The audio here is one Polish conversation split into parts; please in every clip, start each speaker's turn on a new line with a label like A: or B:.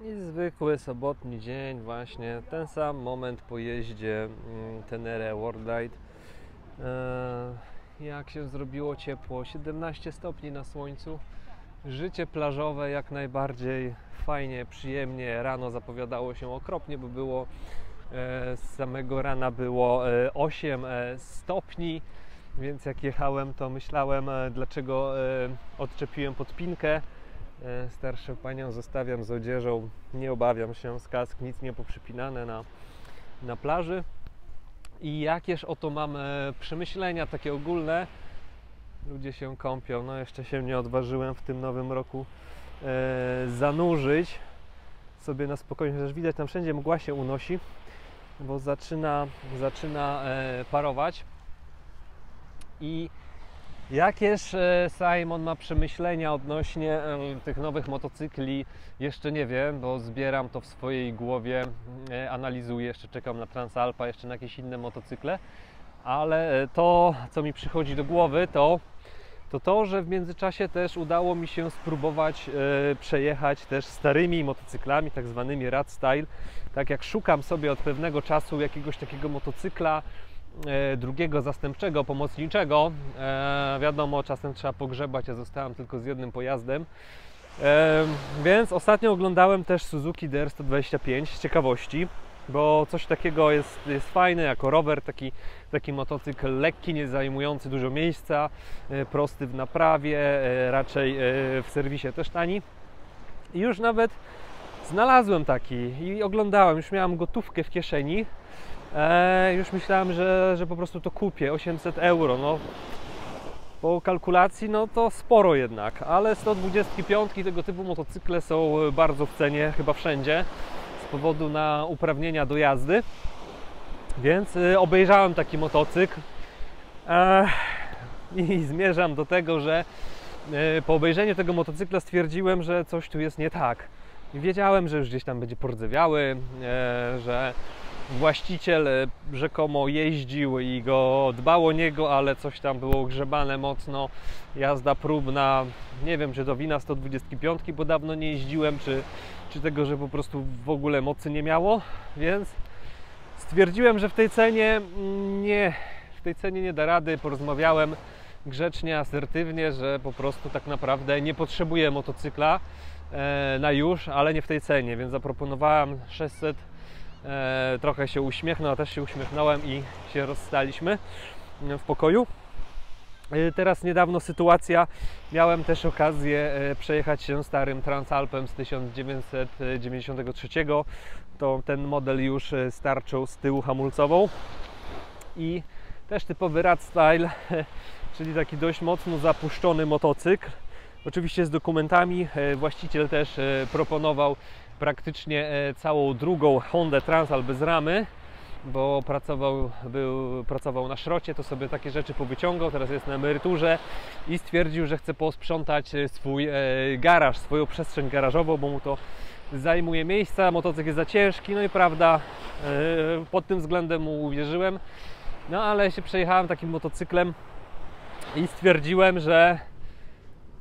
A: I zwykły sobotni dzień, właśnie ten sam moment po jeździe mm, Tenere Worldride. Eee, Jak się zrobiło ciepło, 17 stopni na słońcu. Życie plażowe jak najbardziej fajnie, przyjemnie. Rano zapowiadało się okropnie, bo było e, z samego rana było e, 8 e, stopni, więc jak jechałem, to myślałem, e, dlaczego e, odczepiłem podpinkę. E, Starszą panią zostawiam z odzieżą, nie obawiam się, z kask, nic nie poprzypinane na, na plaży. I jakież oto mam e, przemyślenia takie ogólne. Ludzie się kąpią, no jeszcze się nie odważyłem w tym nowym roku e, zanurzyć sobie na spokojnie, chociaż widać tam wszędzie mgła się unosi, bo zaczyna, zaczyna e, parować. I jakież Simon ma przemyślenia odnośnie tych nowych motocykli? Jeszcze nie wiem, bo zbieram to w swojej głowie, e, analizuję, jeszcze czekam na Transalpa, jeszcze na jakieś inne motocykle, ale e, to, co mi przychodzi do głowy, to to to, że w międzyczasie też udało mi się spróbować e, przejechać też starymi motocyklami, tak zwanymi rad style. Tak jak szukam sobie od pewnego czasu jakiegoś takiego motocykla drugiego zastępczego, pomocniczego. E, wiadomo, czasem trzeba pogrzebać, ja zostałem tylko z jednym pojazdem. E, więc ostatnio oglądałem też Suzuki DR125 z ciekawości, bo coś takiego jest, jest fajne jako rower, taki, taki motocykl lekki, nie zajmujący dużo miejsca, e, prosty w naprawie, e, raczej e, w serwisie też tani. I już nawet znalazłem taki i oglądałem, już miałem gotówkę w kieszeni. E, już myślałem, że, że po prostu to kupię. 800 euro. No, po kalkulacji, no to sporo jednak, ale 125 tego typu motocykle są bardzo w cenie, chyba wszędzie, z powodu na uprawnienia do jazdy. Więc y, obejrzałem taki motocykl e, i zmierzam do tego, że e, po obejrzeniu tego motocykla stwierdziłem, że coś tu jest nie tak. Wiedziałem, że już gdzieś tam będzie pordzewiały, e, że właściciel e, rzekomo jeździł i go dbał o niego, ale coś tam było grzebane mocno. Jazda próbna, nie wiem czy do wina 125, bo dawno nie jeździłem, czy, czy tego, że po prostu w ogóle mocy nie miało, więc stwierdziłem, że w tej cenie mm, nie, w tej cenie nie da rady. Porozmawiałem grzecznie, asertywnie, że po prostu tak naprawdę nie potrzebuję motocykla e, na już, ale nie w tej cenie, więc zaproponowałem 600 E, trochę się uśmiechnął, a też się uśmiechnąłem i się rozstaliśmy w pokoju. E, Teraz niedawno sytuacja, miałem też okazję e, przejechać się starym Transalpem z 1993. To ten model już e, starczą z tyłu hamulcową i też typowy rad style, czyli taki dość mocno zapuszczony motocykl. Oczywiście z dokumentami. E, Właściciel też proponował praktycznie e, całą drugą Hondę Transal bez ramy, bo pracował, był, pracował na szrocie, to sobie takie rzeczy powyciągał, teraz jest na emeryturze i stwierdził, że chce posprzątać e, swój e, garaż, swoją przestrzeń garażową, bo mu to zajmuje miejsca, motocykl jest za ciężki, no i prawda, pod tym względem mu uwierzyłem, no ale się przejechałem takim motocyklem i stwierdziłem, że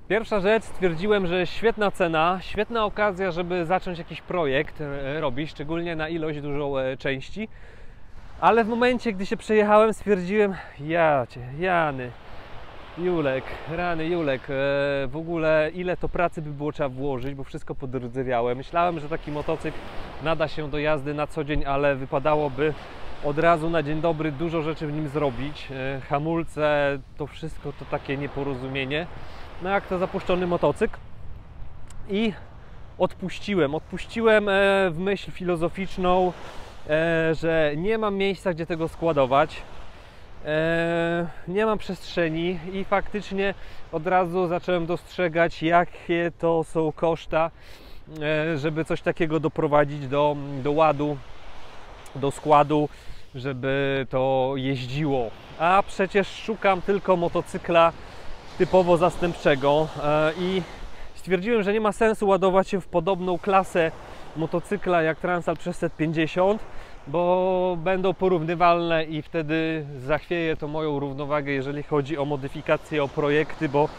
A: Pierwsza rzecz, stwierdziłem, że świetna cena, świetna okazja, żeby zacząć jakiś projekt e, robić, szczególnie na ilość dużą e, części. Ale w momencie, gdy się przejechałem, stwierdziłem, ja cię, Jany, Julek, rany Julek, e, w ogóle ile to pracy by było trzeba włożyć, bo wszystko podrdzewiałe. Myślałem, że taki motocykl nada się do jazdy na co dzień, ale wypadałoby od razu na dzień dobry dużo rzeczy w nim zrobić. Hamulce, to wszystko to takie nieporozumienie. No jak to zapuszczony motocykl. I odpuściłem. Odpuściłem e, w myśl filozoficzną, e, że nie mam miejsca, gdzie tego składować. E, nie mam przestrzeni i faktycznie od razu zacząłem dostrzegać, jakie to są koszta, żeby coś takiego doprowadzić do, do ładu, do składu, żeby to jeździło. A przecież szukam tylko motocykla typowo zastępczego e, i stwierdziłem, że nie ma sensu ładować się w podobną klasę motocykla jak Transal 650, bo będą porównywalne i wtedy zachwieje to moją równowagę, jeżeli chodzi o modyfikacje, o projekty, bo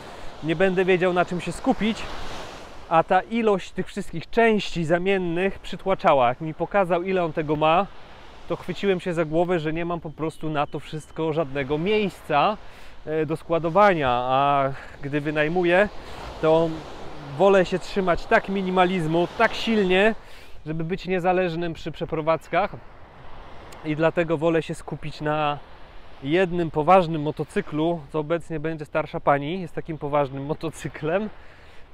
A: nie będę wiedział na czym się skupić. a ta ilość tych wszystkich części zamiennych przytłaczała. Jak mi pokazał, ile on tego ma, to chwyciłem się za głowę, że nie mam po prostu na to wszystko żadnego miejsca e, do składowania, a gdy wynajmuję, to wolę się trzymać tak minimalizmu, tak silnie, żeby być niezależnym przy przeprowadzkach. I dlatego wolę się skupić na jednym poważnym motocyklu, co obecnie będzie starsza pani, jest takim poważnym motocyklem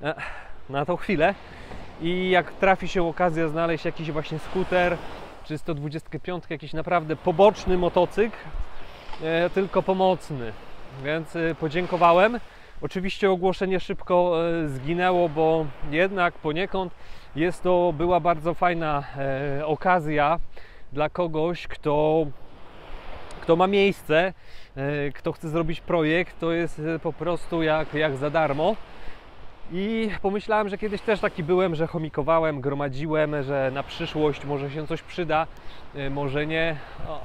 A: e, na tą chwilę. I jak trafi się okazja znaleźć jakiś właśnie skuter czy 125, jakiś naprawdę poboczny motocykl, e, tylko pomocny. Więc e, podziękowałem. Oczywiście ogłoszenie szybko zginęło, bo jednak poniekąd jest to była bardzo fajna okazja dla kogoś, kto kto ma miejsce, e, kto chce zrobić projekt, to jest e, po prostu jak, jak za darmo. I pomyślałem, że kiedyś też taki byłem, że chomikowałem, gromadziłem, że na przyszłość może się coś przyda, e, może nie. O,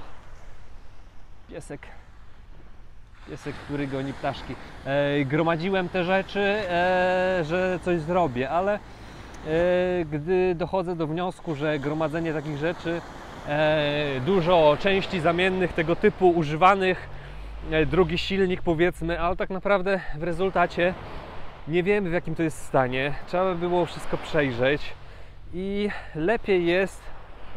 A: piesek, piesek, który goni ptaszki. gromadziłem te rzeczy, że coś zrobię, ale gdy dochodzę do wniosku, że gromadzenie takich rzeczy E, dużo części zamiennych tego typu używanych, e, drugi silnik powiedzmy, ale tak naprawdę w rezultacie nie wiemy w jakim to jest stanie. Trzeba by było wszystko przejrzeć i lepiej jest,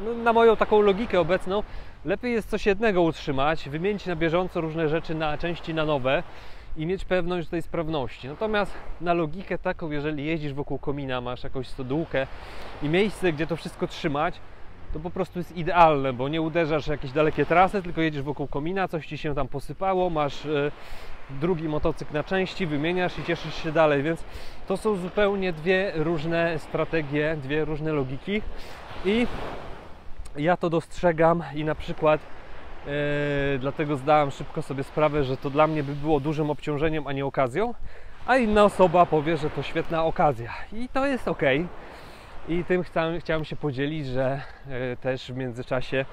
A: no, na moją taką logikę obecną, lepiej jest coś jednego utrzymać, wymienić na bieżąco różne rzeczy na części na nowe i mieć pewność tej sprawności. Natomiast na logikę taką, jeżeli jeździsz wokół komina, masz jakąś stodółkę i miejsce, gdzie to wszystko trzymać, to po prostu jest idealne, bo nie uderzasz w jakieś dalekie trasy, tylko jedziesz wokół komina, coś ci się tam posypało, masz e, drugi motocykl na części, wymieniasz i cieszysz się dalej, więc to są zupełnie dwie różne strategie, dwie różne logiki i ja to dostrzegam i na przykład yy, dlatego zdałem szybko sobie sprawę, że to dla mnie by było dużym obciążeniem, a nie okazją, a inna osoba powie, że to świetna okazja i to jest ok. I tym chciałem, chciałem się podzielić, że e, też w międzyczasie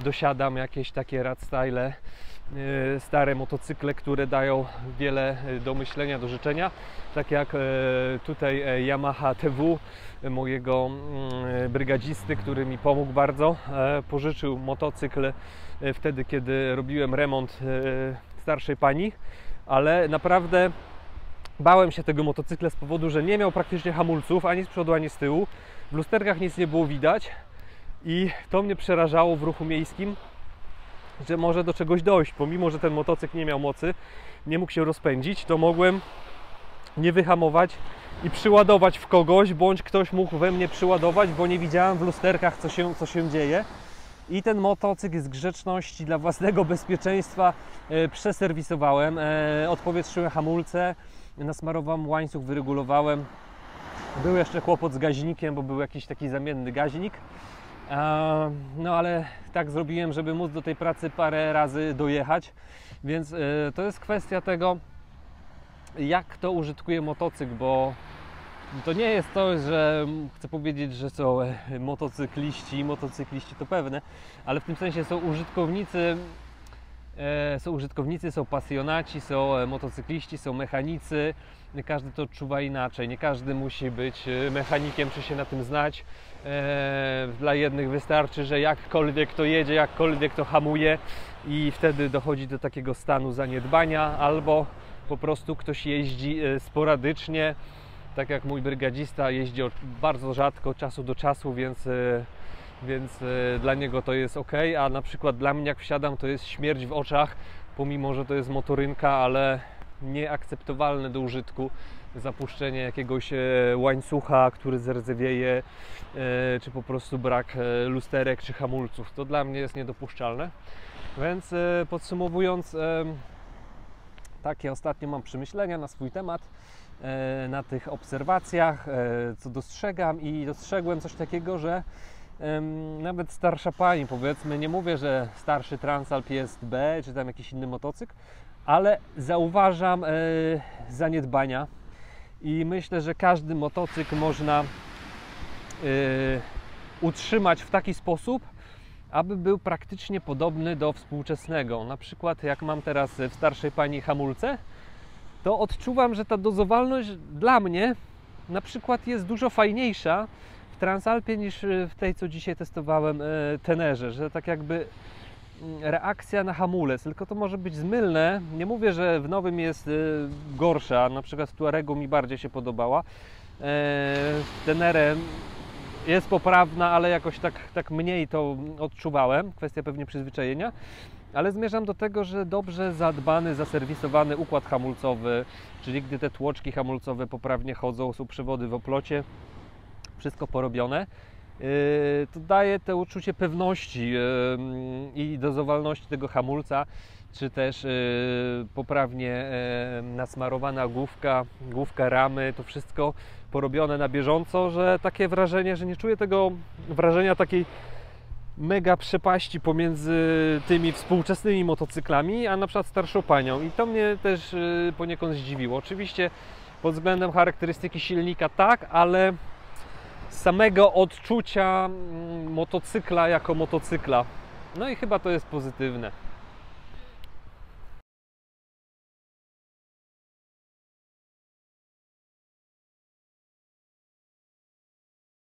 A: dosiadam jakieś takie radstyle, stare motocykle, które dają wiele e, do myślenia, do życzenia. Tak jak tutaj Yamaha TW mojego mm, brygadzisty, który mi pomógł bardzo. Pożyczył motocykl wtedy, kiedy robiłem remont starszej pani, ale naprawdę bałem się tego motocykla z powodu, że nie miał praktycznie hamulców ani z przodu, ani z tyłu. W lusterkach nic nie było widać i to mnie przerażało w ruchu miejskim, że może do czegoś dojść. Pomimo, że ten motocykl nie miał mocy, nie mógł się rozpędzić, to mogłem nie wyhamować i przyładować w kogoś, bądź ktoś mógł we mnie przyładować, bo nie widziałem w lusterkach, co się, co się dzieje. I ten motocykl z grzeczności dla własnego bezpieczeństwa e, przeserwisowałem, e, odpowietrzyłem hamulce, nasmarowałem łańcuch, wyregulowałem, był jeszcze kłopot z gaźnikiem, bo był jakiś taki zamienny gaźnik. No ale tak zrobiłem, żeby móc do tej pracy parę razy dojechać. Więc e, to jest kwestia tego, jak kto użytkuje motocykl, bo to nie jest to, że chcę powiedzieć, że są e, motocykliści, motocykliści to pewne, ale w tym sensie są użytkownicy, są użytkownicy, są pasjonaci, są motocykliści, są mechanicy, nie każdy to odczuwa inaczej, nie każdy musi być e, mechanikiem czy się na tym znać. E, dla jednych wystarczy, że jakkolwiek to jedzie, jakkolwiek to hamuje i wtedy dochodzi do takiego stanu zaniedbania albo po prostu ktoś jeździ e, sporadycznie, tak jak mój brygadzista jeździ bardzo rzadko, czasu do czasu, więc więc dla niego to jest ok, a na przykład dla mnie jak wsiadam to jest śmierć w oczach, pomimo, że to jest motorynka, ale nieakceptowalne do użytku zapuszczenie jakiegoś e, łańcucha, który zerdzewieje, e, czy po prostu brak e, lusterek czy hamulców. To dla mnie jest niedopuszczalne. Więc podsumowując, takie ostatnio mam przemyślenia na swój temat, na tych obserwacjach, co dostrzegam i dostrzegłem coś takiego, że nawet starsza pani, powiedzmy, nie mówię, że starszy Transalp jest B, czy tam jakiś inny motocykl, ale zauważam e, zaniedbania i myślę, że każdy motocykl można e, utrzymać w taki sposób, aby był praktycznie podobny do współczesnego. Na przykład, jak mam teraz w starszej pani hamulce, to odczuwam, że ta dozowalność dla mnie na przykład jest dużo fajniejsza Transalpie niż y, w tej, co dzisiaj testowałem, y, Tenerze, że tak jakby mm, reakcja na hamulec, tylko to może być zmylne. Nie mówię, że w nowym jest y, gorsza, na przykład w Tuaregu mi bardziej się podobała. W Tenerę jest poprawna, ale jakoś tak, tak mniej to odczuwałem. Kwestia pewnie przyzwyczajenia. Ale zmierzam do tego, że dobrze zadbany, zaserwisowany układ hamulcowy, czyli gdy te tłoczki hamulcowe poprawnie chodzą, są przewody w oplocie, wszystko porobione, yy, to daje to uczucie pewności yy, i dozowalności tego hamulca, czy też yy, poprawnie nasmarowana główka, główka ramy, to wszystko porobione na bieżąco, że takie wrażenie, że nie czuję tego wrażenia takiej mega przepaści pomiędzy tymi współczesnymi motocyklami, a na przykład starszą panią. I to mnie też y, poniekąd zdziwiło. Oczywiście pod względem charakterystyki silnika tak, ale samego odczucia mm, motocykla jako motocykla. No i chyba to jest pozytywne.